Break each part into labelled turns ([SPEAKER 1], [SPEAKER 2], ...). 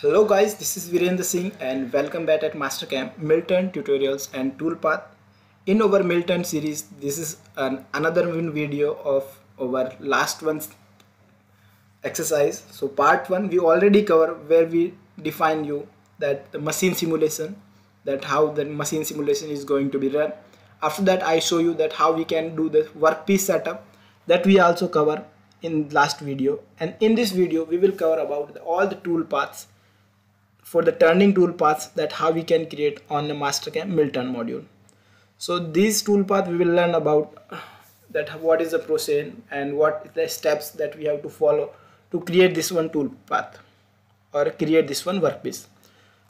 [SPEAKER 1] Hello guys, this is Virender Singh and welcome back at Mastercam Mill Turn Tutorials and Toolpath. In our Mill Turn series, this is an another video of our last one's exercise. So part 1 we already cover where we define you that the machine simulation that how the machine simulation is going to be run. After that I show you that how we can do the workpiece setup that we also cover in last video and in this video we will cover about the, all the tool paths for the turning tool paths that how we can create on the mastercam mill turn module. So these tool path we will learn about that what is the process and what the steps that we have to follow to create this one tool path or create this one workpiece.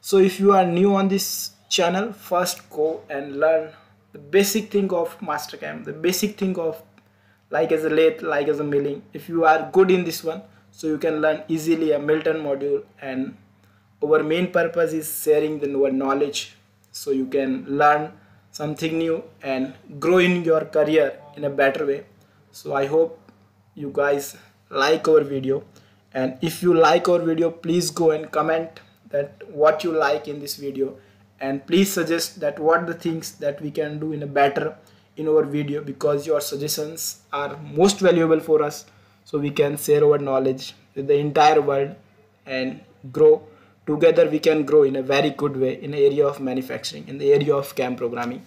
[SPEAKER 1] So if you are new on this channel first go and learn the basic thing of mastercam the basic thing of like as a lathe like as a milling. If you are good in this one so you can learn easily a mill turn module and our main purpose is sharing the knowledge so you can learn something new and grow in your career in a better way. So i hope you guys like our video. And if you like our video please go and comment that what you like in this video. And please suggest that what the things that we can do in a better in our video because your suggestions are most valuable for us. So we can share our knowledge with the entire world and grow together we can grow in a very good way in the area of manufacturing in the area of cam programming.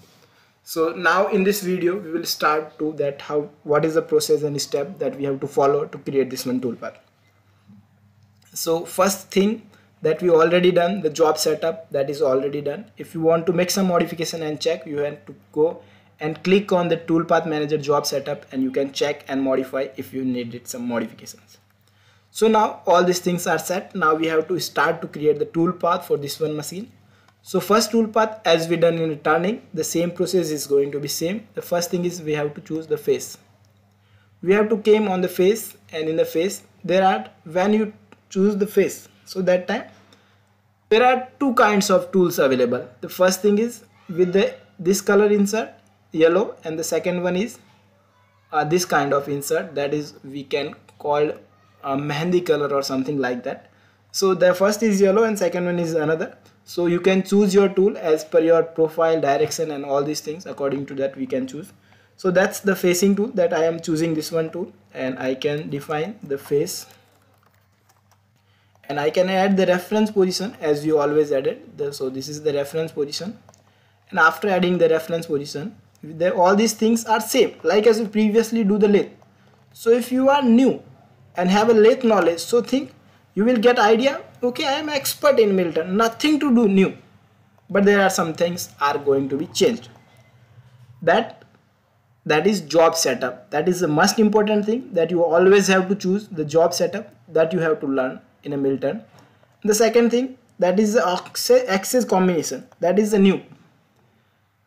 [SPEAKER 1] So now in this video we will start to that how what is the process and step that we have to follow to create this one toolpath so first thing that we already done the job setup that is already done. If you want to make some modification and check you have to go and click on the toolpath manager job setup and you can check and modify if you needed some modifications so now all these things are set. Now we have to start to create the toolpath for this one machine. So first toolpath as we done in turning the same process is going to be same. The first thing is we have to choose the face. We have to came on the face and in the face there are when you choose the face so that time there are two kinds of tools available. The first thing is with the this color insert yellow and the second one is uh, this kind of insert that is we can call a mehendi color or something like that. So the first is yellow and second one is another. So you can choose your tool as per your profile direction and all these things. According to that we can choose. So that's the facing tool that I am choosing this one tool. And I can define the face. And I can add the reference position as you always added. The, so this is the reference position. And after adding the reference position the, all these things are same like as we previously do the lathe so if you are new and have a lathe knowledge. So think you will get idea okay i am expert in mill turn nothing to do new. But there are some things are going to be changed. That that is job setup. That is the most important thing that you always have to choose the job setup that you have to learn in a mill turn. The second thing that is the axis combination. That is the new.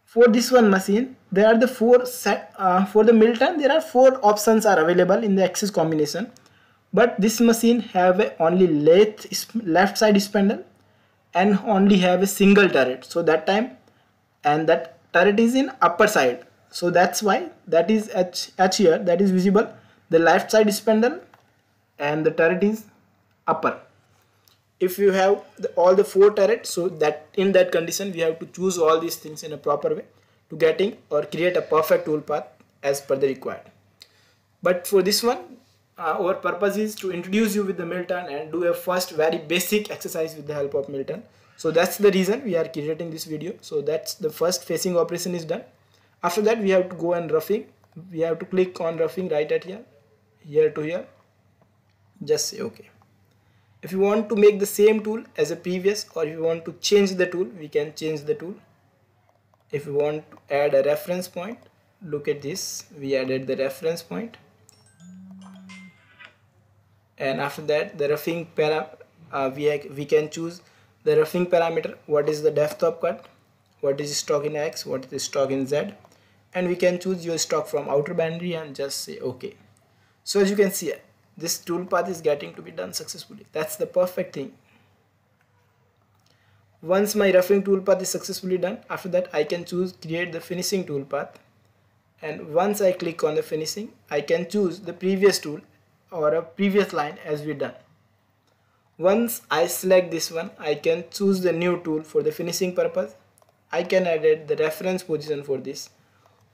[SPEAKER 1] For this one machine there are the four set uh, for the Mill Turn there are four options are available in the axis combination but this machine have only left side spindle and only have a single turret. So that time and that turret is in upper side. So that's why that is H here that is visible. The left side spindle and the turret is upper. If you have the, all the four turrets so that in that condition we have to choose all these things in a proper way to getting or create a perfect toolpath as per the required. But for this one uh, our purpose is to introduce you with the Mill Turn and do a first very basic exercise with the help of Mill Turn. So that's the reason we are creating this video. So that's the first facing operation is done. After that we have to go and roughing. We have to click on roughing right at here here to here. Just say okay. If you want to make the same tool as a previous or if you want to change the tool we can change the tool. If you want to add a reference point look at this. We added the reference point and after that the roughing para uh, we, we can choose the roughing parameter what is the depth of cut what is the stock in x what is the stock in z and we can choose your stock from outer boundary and just say okay. So as you can see this toolpath is getting to be done successfully. That's the perfect thing. Once my roughing toolpath is successfully done after that I can choose create the finishing toolpath. And once I click on the finishing I can choose the previous tool or a previous line as we done. Once I select this one I can choose the new tool for the finishing purpose. I can edit the reference position for this.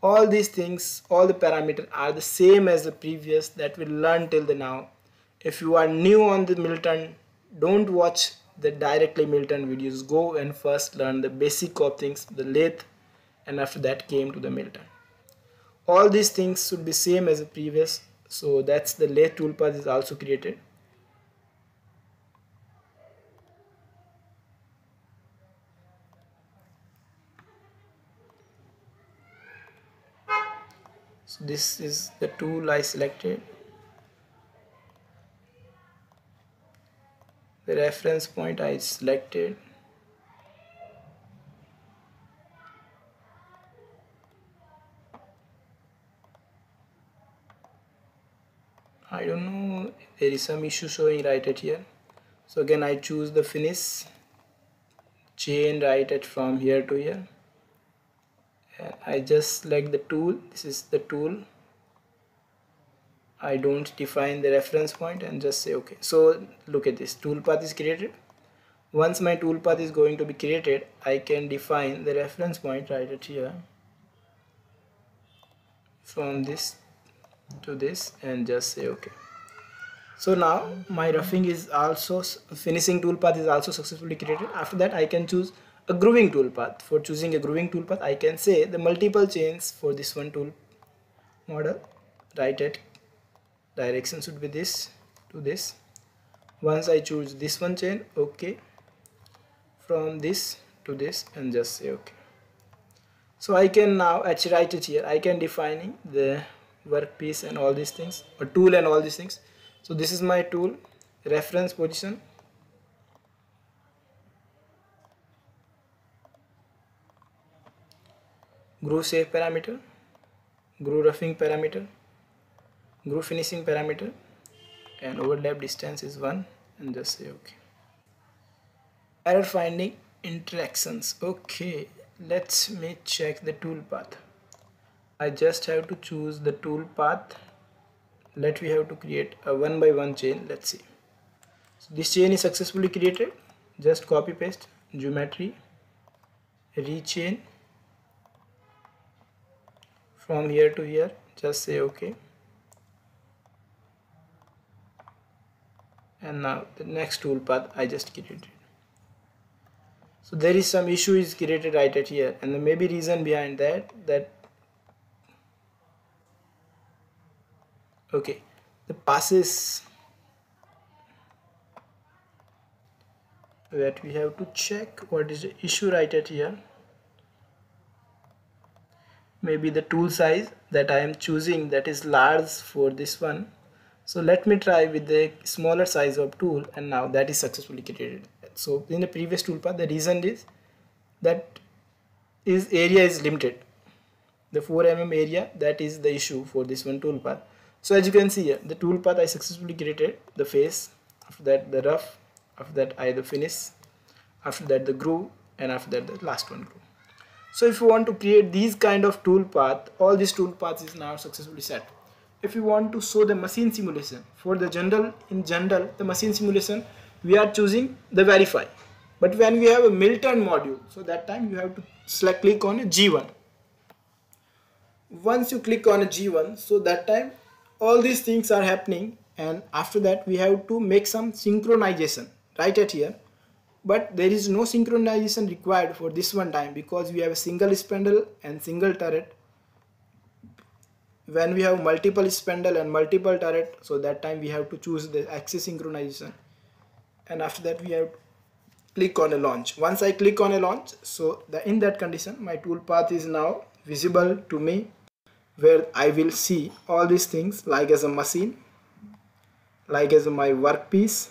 [SPEAKER 1] All these things all the parameters are the same as the previous that we learned till the now. If you are new on the Mill Turn don't watch the directly Mill Turn videos. Go and first learn the basic of things the lathe and after that came to the Mill Turn. All these things should be same as the previous so that's the lathe toolpath is also created. So this is the tool I selected. The reference point I selected I don't know there is some issue showing right at here. So again I choose the finish chain right at from here to here. And I just select the tool. This is the tool. I don't define the reference point and just say okay. So look at this. Toolpath is created. Once my toolpath is going to be created I can define the reference point right at here from this to this and just say okay. So now my roughing is also finishing toolpath is also successfully created. After that I can choose a grooving toolpath. For choosing a grooving toolpath I can say the multiple chains for this one tool model. Right at direction should be this to this. Once I choose this one chain okay. From this to this and just say okay. So I can now actually write it here. I can defining the workpiece and all these things or tool and all these things. So this is my tool reference position. Groove shape parameter groove roughing parameter groove finishing parameter and overlap distance is 1 and just say okay. Error finding interactions. Okay let me check the tool path I just have to choose the tool path. Let we have to create a one by one chain. Let's see. So this chain is successfully created. Just copy paste geometry rechain. From here to here just say okay. And now the next tool path I just created. So there is some issue is created right at here. And there may be reason behind that that okay. The passes that we have to check. What is the issue right at here? Maybe the tool size that I am choosing that is large for this one. So let me try with the smaller size of tool and now that is successfully created. So in the previous toolpath the reason is that is area is limited. The 4 mm area that is the issue for this one toolpath so as you can see here the toolpath I successfully created the face after that the rough after that I the finish after that the groove and after that the last one groove. So if you want to create these kind of toolpath all these toolpaths is now successfully set. If you want to show the machine simulation for the general in general the machine simulation we are choosing the verify. But when we have a Mill Turn module so that time you have to select click on a G1 once you click on a G1 so that time all these things are happening and after that we have to make some synchronization right at here. But there is no synchronization required for this one time because we have a single spindle and single turret. When we have multiple spindle and multiple turret so that time we have to choose the axis synchronization. And after that we have click on a launch. Once I click on a launch so the, in that condition my tool path is now visible to me where I will see all these things like as a machine like as my workpiece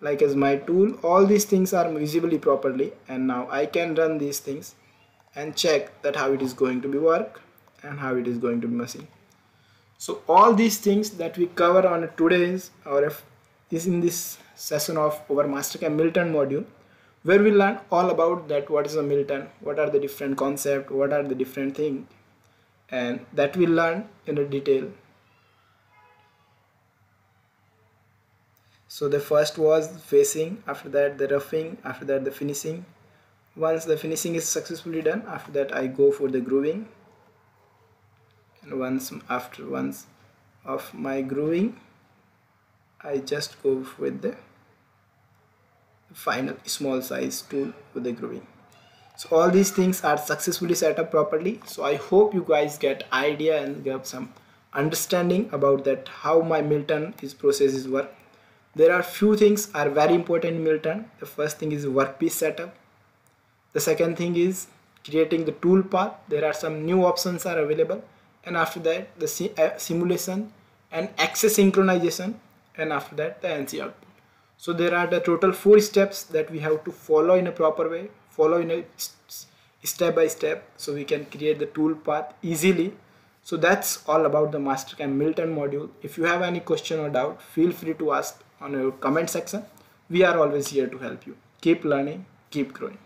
[SPEAKER 1] like as my tool all these things are visibly properly and now I can run these things and check that how it is going to be work and how it is going to be machine. So all these things that we cover on today's or if is in this session of our Mastercam Mill Turn module where we learn all about that what is a Mill Turn what are the different concept what are the different things and that we learn in a detail. So the first was facing after that the roughing after that the finishing. Once the finishing is successfully done after that I go for the grooving. And once after once of my grooving I just go with the final small size tool with the grooving so all these things are successfully set up properly. So I hope you guys get idea and get some understanding about that how my Mill Turn is processes work. There are few things are very important in Mill Turn. The first thing is workpiece setup. The second thing is creating the tool path. There are some new options are available. And after that the uh, simulation and axis synchronization. And after that the NC output so there are the total four steps that we have to follow in a proper way follow in a step by step so we can create the tool path easily. So that's all about the mastercam mill turn module. If you have any question or doubt feel free to ask on your comment section. We are always here to help you. Keep learning keep growing